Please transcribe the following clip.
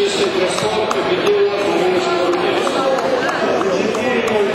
Justiça e